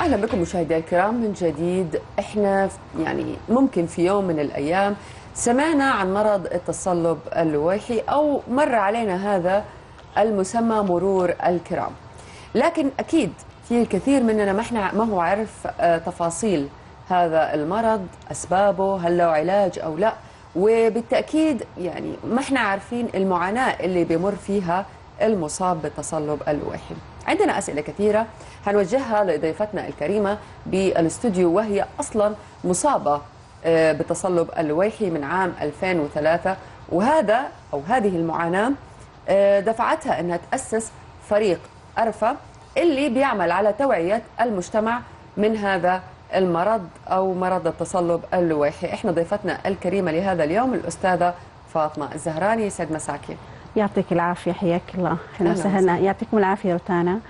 أهلا بكم مشاهدينا الكرام من جديد إحنا يعني ممكن في يوم من الأيام سمعنا عن مرض التصلب اللويحي أو مر علينا هذا المسمى مرور الكرام. لكن أكيد في الكثير مننا ما إحنا ما هو عارف آه، تفاصيل هذا المرض أسبابه هل له علاج أو لا. وبالتأكيد يعني ما إحنا عارفين المعاناة اللي بيمر فيها المصاب بالتصلب اللويحي عندنا أسئلة كثيرة هنوجهها لضيفتنا الكريمة بالاستوديو وهي أصلا مصابة آه، بالتصلب اللويحي من عام 2003 وهذا أو هذه المعاناة آه، دفعتها إنها تأسس فريق أرفا اللي بيعمل على توعية المجتمع من هذا المرض أو مرض التصلب اللويحي. إحنا ضيفتنا الكريمة لهذا اليوم الأستاذة فاطمة الزهراني. سعد مساكي يعطيك العافية. حياك الله. أهلا وسهلا. يعطيكم العافية روتانا.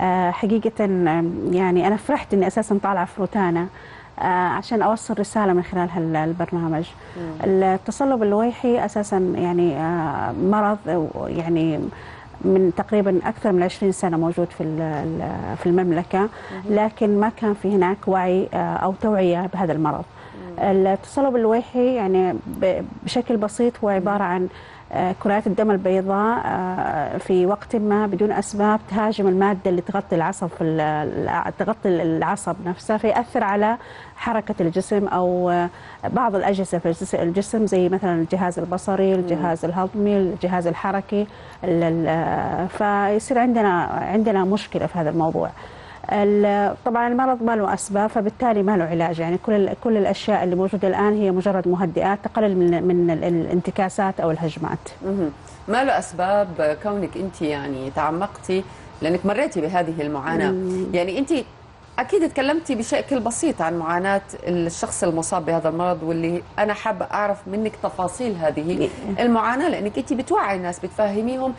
آه، حقيقة يعني أنا فرحت إني أساسا طالعة في روتانا آه، عشان أوصل رسالة من خلال هالبرنامج. التصلب اللويحي أساسا يعني آه، مرض يعني من تقريبا أكثر من 20 سنة موجود في في المملكة لكن ما كان في هناك وعي آه، أو توعية بهذا المرض. التصلب اللويحي يعني بشكل بسيط هو عبارة عن آه، كرات الدم البيضاء آه، في وقت ما بدون أسباب تهاجم المادة اللي تغطي العصب في تغطي العصب نفسه فيأثر على حركة الجسم أو آه، بعض الأجهزة في الجس- الجسم زي مثلا الجهاز البصري الجهاز الهضمي الجهاز الحركي ال- ال- فيصير عندنا عندنا مشكلة في هذا الموضوع. ال- طبعا المرض ما له أسباب فبالتالي ما له علاج. يعني كل كل الأشياء اللي موجودة الآن هي مجرد مهدئات تقلل من من ال- الانتكاسات أو الهجمات. ما له أسباب كونك أنت يعني تعمقتي لأنك مريتي بهذه المعاناة. يعني أنت أكيد تكلمتي بشكل بسيط عن معاناة الشخص المصاب بهذا المرض واللي أنا حابه أعرف منك تفاصيل هذه المعاناة لأنك أنت بتوعي الناس بتفهميهم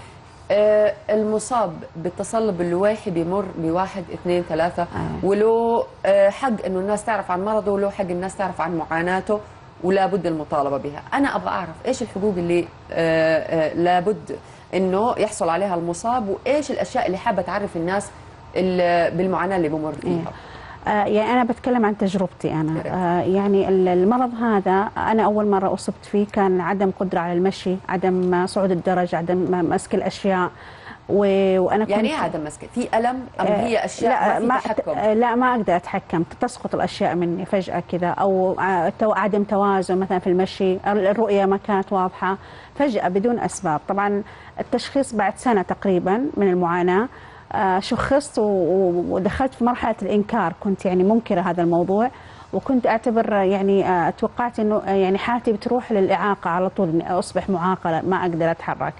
المصاب بالتصلب اللويحي بيمر بواحد اثنين ثلاثة. وله آه، حق إنه الناس تعرف عن مرضه وله حق الناس تعرف عن معاناته ولا بد المطالبة بها. أنا أبغى أعرف إيش الحقوق اللي آه، آه، لابد أنه يحصل عليها المصاب وإيش الأشياء اللي حابة تعرف الناس ال- بالمعاناة اللي بمر فيها آه، يعني أنا بتكلم عن تجربتي ريت. آه، يعني ال- المرض هذا أنا أول مرة أصبت فيه كان عدم قدرة على المشي عدم صعود الدرج عدم مسك الأشياء و- وأنا كنت يعني إيه عدم مسكة في ألم أم آه، هي أشياء لا ما في تحكم؟ آه، لا ما أقدر أتحكم. تسقط الأشياء مني فجأة كذا أو عدم توازن مثلا في المشي الرؤية ما كانت واضحة. فجأة بدون أسباب. طبعا التشخيص بعد سنة تقريبا من المعاناة. آه، شخصت و- و- ودخلت في مرحلة الإنكار. كنت يعني منكرة هذا الموضوع وكنت أعتبر يعني آه، توقعت إنه آه، يعني حالتي بتروح للإعاقة على طول إني أصبح معاقه ما أقدر أتحرك.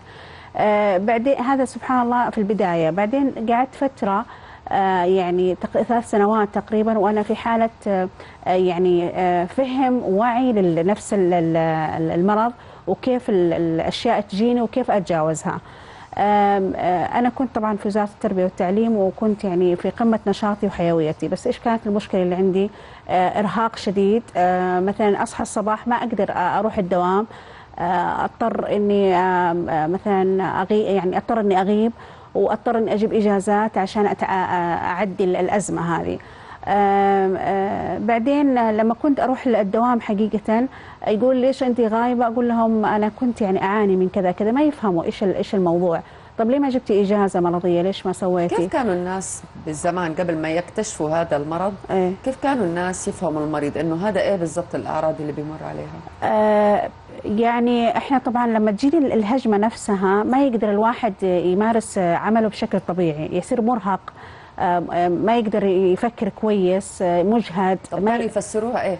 آه، بعدين هذا سبحان الله في البداية. بعدين قعدت فترة آه، يعني ثلاث سنوات تقريبا وأنا في حالة آه، آه، يعني آه، فهم وعي لنفس ال- ال- المرض وكيف ال- الأشياء تجيني وكيف أتجاوزها. آه، أنا كنت طبعا في وزارة التربية والتعليم وكنت يعني في قمة نشاطي وحيويتي بس إيش كانت المشكلة اللي عندي؟ آه، إرهاق شديد. آه، مثلا أصحى الصباح ما أقدر أروح الدوام. أضطر إني مثلا اغيب يعني أضطر إني أغيب وأضطر إني أجيب إجازات عشان اعدي الأزمة هذه. بعدين لما كنت أروح الدوام حقيقة يقول ليش انت غايبة؟ أقول لهم أنا كنت يعني أعاني من كذا كذا ما يفهموا إيش إيش الموضوع. طب ليه ما جبتي إجازة مرضية؟ ليش ما سويتي؟ كيف كانوا الناس بالزمان قبل ما يكتشفوا هذا المرض؟ إيه. كيف كانوا الناس يفهموا المريض إنه هذا إيه بالضبط الأعراض اللي بيمر عليها؟ آه، يعني إحنا طبعا لما تجيني ال- الهجمة نفسها ما يقدر الواحد يمارس آه، عمله بشكل طبيعي يصير مرهق. آه، آه، ما يقدر يفكر كويس آه، مجهد ما كانوا يفسروها إيه؟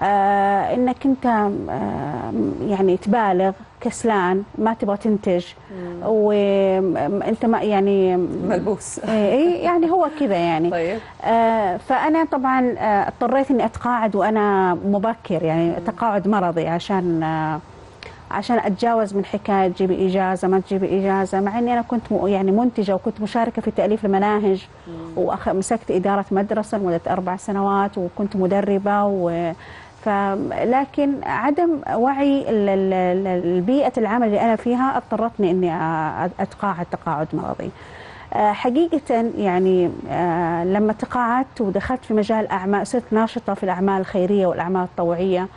آه إنك أنت آه يعني تبالغ كسلان ما تبغى تنتج وانت ما يعني ملبوس. اي يعني هو كذا يعني. طيب. آه، فأنا طبعا آه، اضطريت إني أتقاعد وأنا مبكر يعني تقاعد مرضي عشان آه، عشان أتجاوز من حكاية تجيبي إجازة ما تجيبي إجازة مع إني أنا كنت يعني منتجة وكنت مشاركة في تأليف المناهج ومسكت إدارة مدرسة لمدة أربع سنوات وكنت مدربة و فلكن عدم وعي ال- ال- ال- البيئة العمل اللي أنا فيها اضطرتني إني أ- أتقاعد تقاعد مرضي. حقيقة يعني لما تقاعدت ودخلت في مجال أعمال صرت ناشطة في الأعمال الخيرية والأعمال الطوعية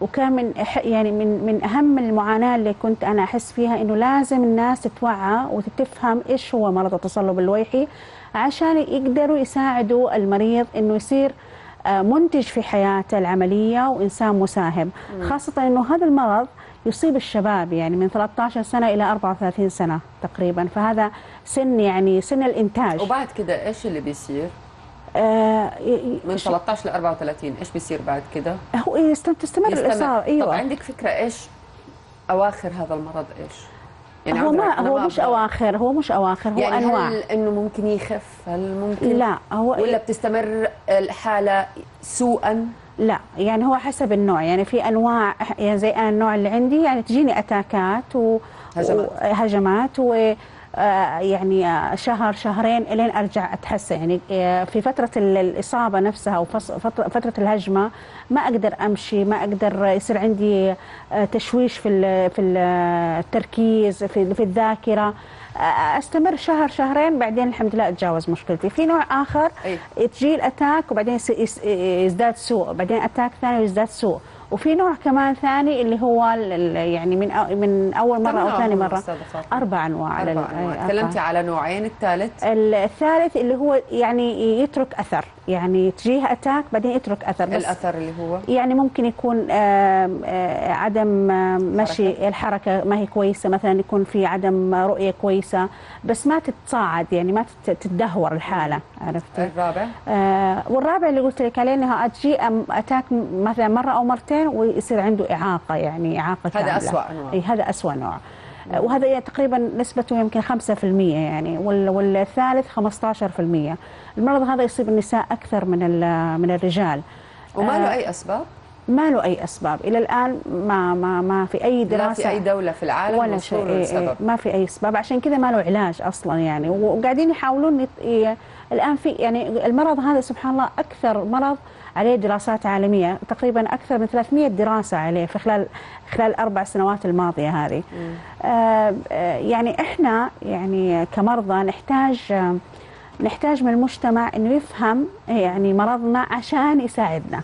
وكان من يعني من من أهم المعاناة اللي كنت أنا أحس فيها إنه لازم الناس تتوعى وتفهم إيش هو مرض التصلب اللويحي عشان يقدروا يساعدوا المريض إنه يصير آه، منتج في حياته العملية وإنسان مساهم. خاصة أنه هذا المرض يصيب الشباب يعني من 13 سنة إلى 34 سنة تقريبا. فهذا سن يعني سن الإنتاج. وبعد كده إيش اللي بيصير؟ آه من 13 ل 34 إيش بيصير بعد كده؟ هو يست- تستمر الإصابة طب أيوة. عندك فكرة إيش أواخر هذا المرض إيش؟ هو عذرا، ما هو مش أواخر هو مش أواخر هو يعني أنواع. هل إنه ممكن يخف؟ هل ممكن لا هو ولا بتستمر الحالة سوءا؟ لا يعني هو حسب النوع يعني في أنواع يعني زي أنا النوع اللي عندي يعني تجيني أتاكات و هجمات. وهجمات و يعني آه، شهر شهرين إلين أرجع أتحسن. يعني آه، في فترة ال- الإصابة نفسها وفتره فترة الهجمة ما أقدر أمشي ما أقدر يصير عندي آه، تشويش في في ال- التركيز في في الذاكرة. آه، أستمر شهر شهرين بعدين الحمد لله أتجاوز مشكلتي. في نوع آخر أي. تجي الأتاك وبعدين يزداد سوء بعدين أتاك ثاني ويزداد سوء. وفي نوع كمان ثاني اللي هو يعني من أو- من أول مرة أو ثاني مرة؟ أربع أنواع أنواع. أي، تكلمتي. على نوعين الثالث؟ الثالث اللي هو يعني يترك أثر. يعني تجيه أتاك بعدين يترك أثر. بس الأثر اللي هو؟ يعني ممكن يكون آم، عدم آم، مشي الحركة ما هي كويسة. مثلا يكون في عدم رؤية كويسة. بس ما تتصاعد يعني ما تت- تتدهور الحالة. عرفتي؟ الرابع؟ آه والرابع اللي قلت لك عليه إنها تجي أتاك مثلا مرة أو مرتين. ويصير عنده إعاقة يعني إعاقة هذا كاملة. أسوأ. إي هذا اسوء نوع. آه، وهذا يعني تقريبا نسبته يمكن 5% يعني وال- والثالث 15% المرض هذا يصيب النساء أكثر من من الرجال. وما له آه، أي أسباب؟ ما له أي أسباب. إلى الآن ما ما ما في أي لا دراسة في أي دولة في العالم ولا شيء. ما في أي أسباب. عشان كذا ما له علاج أصلا يعني. وقاعدين يحاولون الآن في يعني المرض هذا سبحان الله أكثر مرض عليه دراسات عالمية تقريبا أكثر من 300 دراسة عليه في خلال خلال الاربع سنوات الماضية هذه. آه آه، يعني إحنا يعني كمرضى نحتاج نحتاج من المجتمع إنه يفهم يعني مرضنا عشان يساعدنا.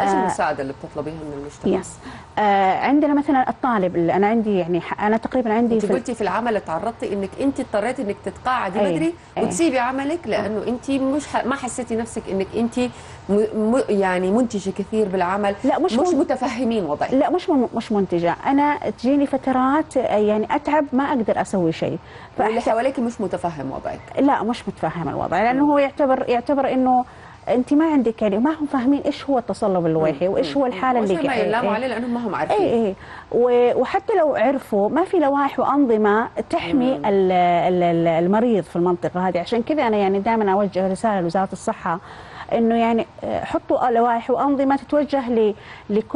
إيش آه، المساعدة اللي بتطلبيها من المجتمع؟ يس. آه عندنا مثلا الطالب اللي أنا عندي يعني أنا تقريبا عندي أنت قلتي في العمل تعرضتي إنك أنت اضطريتي إنك تتقاعدي أي، بدري أي. وتسيبي عملك لأنه أنت مش ح... ما حسيتي نفسك إنك أنت م... م... يعني منتجة كثير بالعمل لا، مش مش متفهمين وضعك. لا مش من- مش منتجة. أنا تجيني فترات آه، يعني أتعب ما أقدر أسوي شيء. واللي فأحس- حواليك مش متفهم وضعك. لا مش متفهم الوضع لأنه هو يعتبر يعتبر إنه أنت ما عندك يعني ما هم فاهمين إيش هو التصلب اللويحي وإيش هو الحالة اللي ما يلاموا إيه. عليه لأنهم ما هم عارفين. اي اي وحتى لو عرفوا ما في لوائح وأنظمة تحمي ال- ال- ال- المريض في المنطقة هذه. عشان كذا أنا يعني دائما أوجه رسالة لوزارة الصحة إنه يعني آه، حطوا لوائح وأنظمة تتوجه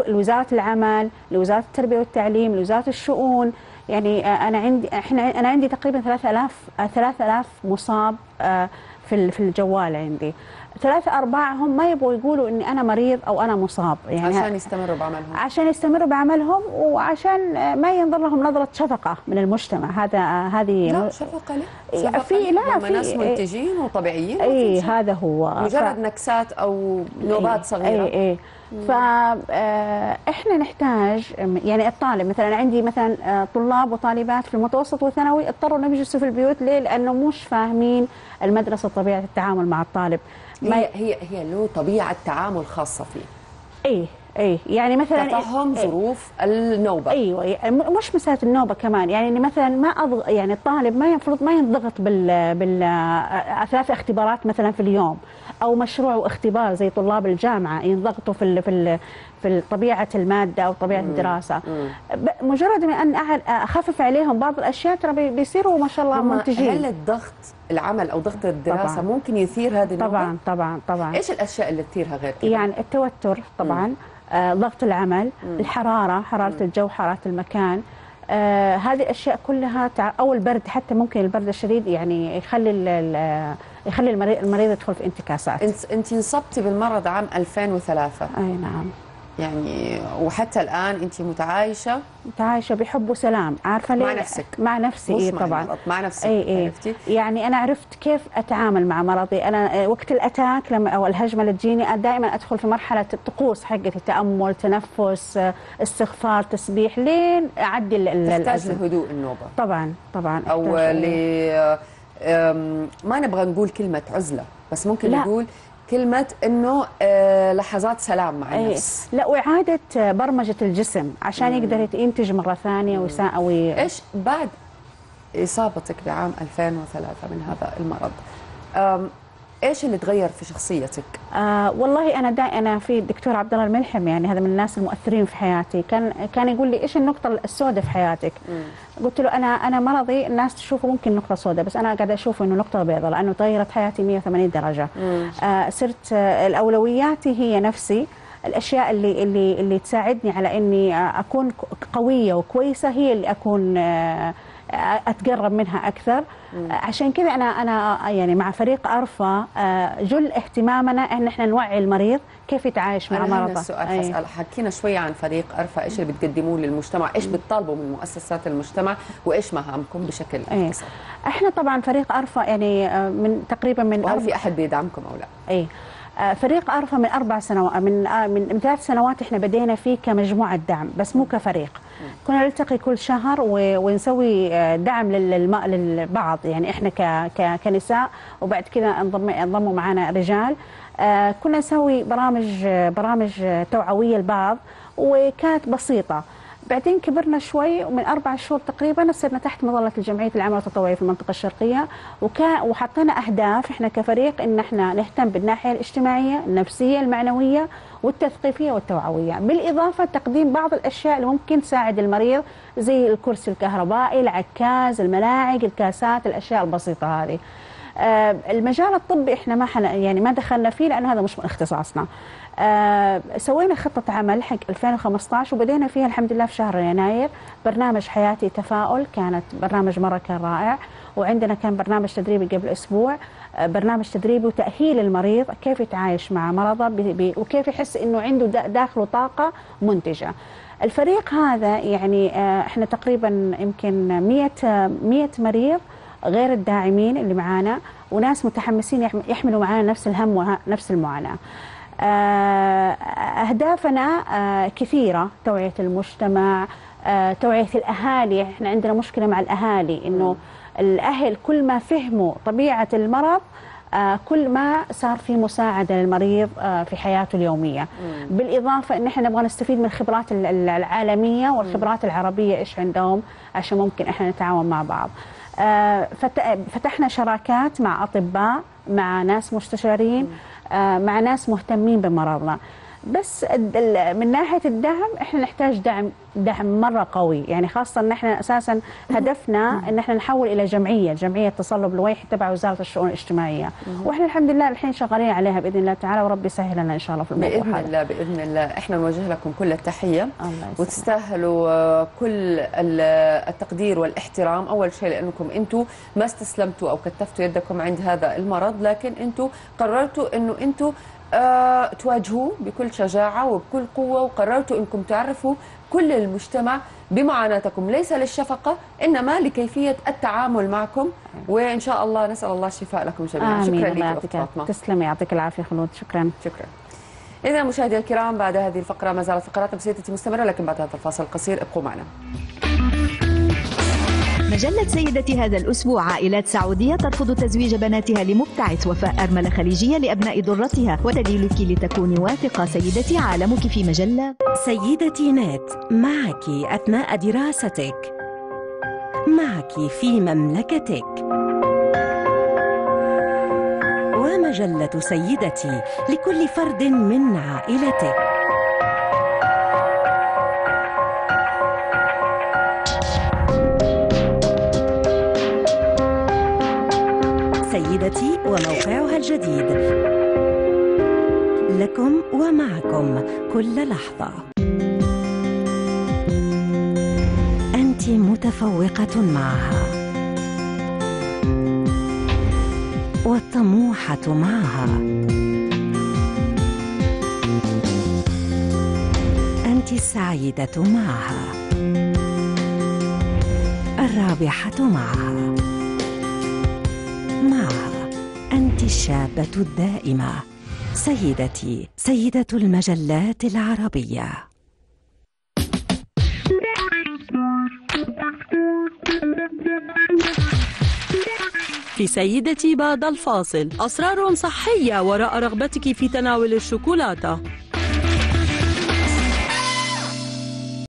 لوزارة العمل لوزارة التربية والتعليم لوزارة الشؤون. يعني آه، أنا عندي إحنا أنا عندي تقريبا 3000 آه، 3000 مصاب آه، في ال- في الجوال عندي. ثلاثة أرباعهم ما يبغوا يقولوا إني أنا مريض أو أنا مصاب يعني عشان يستمروا بعملهم عشان يستمروا بعملهم وعشان ما ينظر لهم نظرة شفقة من المجتمع هذا هذه لا شفقة ليه؟ إيه، شفقة في-؟ لا، هم في- ناس إيه. منتجين وطبيعيين اي. هذا هو مجرد نكسات أو نوبات صغيرة اي اي فاحنا نحتاج يعني الطالب مثلا عندي مثلا آه، طلاب وطالبات في المتوسط والثانوي اضطروا إنهم يجلسوا في البيوت ليه؟ لأنه مش فاهمين المدرسة طبيعه التعامل مع الطالب هي هي هي له طبيعة تعامل خاصة فيه. اي اي يعني مثلا تفهم إيه. ظروف النوبة. أيوه م- مش مسألة النوبة كمان يعني مثلا ما أضغ... يعني الطالب ما المفروض ما ينضغط بال بال ثلاث اختبارات مثلا في اليوم أو مشروع واختبار زي طلاب الجامعة ينضغطوا في ال... في ال... في طبيعة المادة أو طبيعة الدراسة. ب- مجرد من أن أخفف عليهم بعض الأشياء ترى بي- بيصيروا ما شاء الله منتجين. هل الضغط العمل أو ضغط الدراسة طبعاً. ممكن يثير هذه النوبه؟ طبعا طبعا طبعا. إيش الأشياء اللي تثيرها غير كده؟ يعني التوتر طبعا آه ضغط العمل الحرارة حرارة الجو حرارة المكان. آه هذه الأشياء كلها تع... أو البرد حتى ممكن البرد الشديد يعني يخلي ال- يخلي المريض المريض يدخل في انتكاسات. انت أنت انصبتي بالمرض عام 2003 أي نعم. يعني وحتى الآن انت متعايشة؟ متعايشة بحب وسلام. عارفة ليه؟ مع نفسك. مع نفسي إيه طبعا. مع نفسك اي اي عرفتي؟ يعني أنا عرفت كيف أتعامل مع مرضي. أنا آه، وقت الأتاك لما أو الهجمة اللي تجيني دائما أدخل في مرحلة الطقوس حقتي. تأمل تنفس آه، استغفار تسبيح لين أعدي تحتاج لهدوء النوبة. طبعا طبعا. أو ل ما نبغى نقول كلمة عزلة بس ممكن لا. نقول كلمة إنه آه، لحظات سلام مع أي. النفس. لا وإعادة آه، برمجة الجسم عشان يقدر ينتج مرة ثانية ويسا وي... إيش بعد إصابتك بعام 2003 من هذا المرض؟ إيش اللي تغير في شخصيتك؟ آه والله أنا دا أنا في الدكتور عبد الله الملحم يعني هذا من الناس المؤثرين في حياتي. كان كان يقول لي إيش النقطة السوداء في حياتك؟ قلت له أنا أنا مرضي الناس تشوفه ممكن نقطة سوداء بس أنا قاعدة أشوفه إنه نقطة بيضاء لأنه تغيرت حياتي 180 درجة. آه صرت آه الأولوياتي هي نفسي الأشياء اللي اللي اللي تساعدني على إني آه، أكون قوية وكويسة هي اللي أكون آه، أتقرب منها أكثر. عشان كذا أنا أنا يعني مع فريق أرفا آه، جل اهتمامنا إن إحنا نوعي المريض كيف يتعايش مع مرضه. السؤال أي. حسأل حكينا شوي عن فريق أرفا إيش اللي بتقدموه للمجتمع؟ إيش بتطالبوا من مؤسسات المجتمع؟ وإيش مهامكم بشكل. مختصر إحنا طبعا فريق أرفا يعني آه، من تقريبا من أربع- في أحد بيدعمكم أو لا؟ اي فريق أرفا من أربع سنوات من آه، من من ثلاث سنوات إحنا بدينا فيه كمجموعة دعم بس مو كفريق. كنا نلتقي كل شهر ونسوي آه، دعم للبعض. يعني إحنا كنساء وبعد كذا انضم انضموا معنا رجال. آه، كنا نسوي برامج آه، برامج آه، توعوية لبعض وكانت بسيطة. بعدين كبرنا شوي ومن أربع شهور تقريبا صرنا تحت مظلة الجمعية العمل التطوعي في المنطقة الشرقية وكان وحطينا أهداف إحنا كفريق إن إحنا نهتم بالناحية الاجتماعية، النفسية، المعنوية والتثقيفية والتوعوية، بالإضافة تقديم بعض الأشياء اللي ممكن تساعد المريض زي الكرسي الكهربائي، العكاز، الملاعق، الكاسات، الأشياء البسيطة هذه. آه، المجال الطبي إحنا ما حن يعني ما دخلنا فيه لأنه هذا مش من اختصاصنا. آه، سوينا خطة عمل حق 2015 وبدينا فيها الحمد لله في شهر يناير. برنامج حياتي تفاؤل كانت برنامج مرة كان رائع. وعندنا كان برنامج تدريبي قبل أسبوع. آه، برنامج تدريبي وتأهيل المريض كيف يتعايش مع مرضه وكيف يحس أنه عنده دا- داخله طاقة منتجة. الفريق هذا يعني إحنا تقريبا يمكن 100 آه، 100 مريض غير الداعمين اللي معانا وناس متحمسين يحم- يحملوا معانا نفس الهم ونفس المعاناة. آه، أهدافنا آه، كثيرة. توعية المجتمع آه، توعية الأهالي. إحنا عندنا مشكلة مع الأهالي إنه الأهل كل ما فهموا طبيعة المرض كل ما صار في مساعدة للمريض في حياته اليومية. بالإضافة أن إحنا نبغى نستفيد من الخبرات ال- ال- العالمية والخبرات العربية. إيش عندهم؟ عشان ممكن إحنا نتعاون مع بعض. فتحنا شراكات مع أطباء مع ناس مستشارين آه، مع ناس مهتمين بمرضنا. بس من ناحية الدعم إحنا نحتاج دعم دعم مرة قوي. يعني خاصة إن إحنا أساسا هدفنا إن إحنا نحول إلى جمعية جمعية تصلب لويحي تبع وزارة الشؤون الاجتماعية. وإحنا الحمد لله الحين شغالين عليها بإذن الله تعالى وربي يسهل لنا إن شاء الله في الموضوع بإذن الله بإذن الله. إحنا نوجه لكم كل التحية. الله. وتستاهلوا آه، كل ال- التقدير والاحترام. أول شيء لأنكم أنتم ما استسلمتوا أو كتفتوا يدكم عند هذا المرض لكن أنتم قررتوا إنه أنتم آه تواجهوه بكل شجاعة وبكل قوة وقررتوا إنكم تعرفوا كل المجتمع بمعاناتكم. ليس للشفقة إنما لكيفية التعامل معكم. وإن شاء الله نسأل الله الشفاء لكم جميعا. آمين. شكرا لك فاطمة. تسلمي يعطيك العافية خلود. شكرا. شكرا. إذا مشاهدي الكرام بعد هذه الفقرة ما زالت فقرات بسيطة مستمرة لكن بعد هذا الفاصل القصير ابقوا معنا. مجلة سيدة هذا الأسبوع عائلات سعودية ترفض تزويج بناتها لمبتعث وفاء أرملة خليجية لأبناء ضرتها ودليلك لتكوني واثقة سيدتي عالمك في مجلة. سيدتي نت معك أثناء دراستك. معك في مملكتك. ومجلة سيدتي لكل فرد من عائلتك. سيدتي وموقعها الجديد. لكم ومعكم كل لحظة. أنت متفوقة معها. والطموحة معها. أنت السعيدة معها. الرابحة معها. معها. أنت الشابة الدائمة. سيدتي سيدة المجلات العربية. في سيدتي بعد الفاصل. أسرار صحية وراء رغبتك في تناول الشوكولاتة.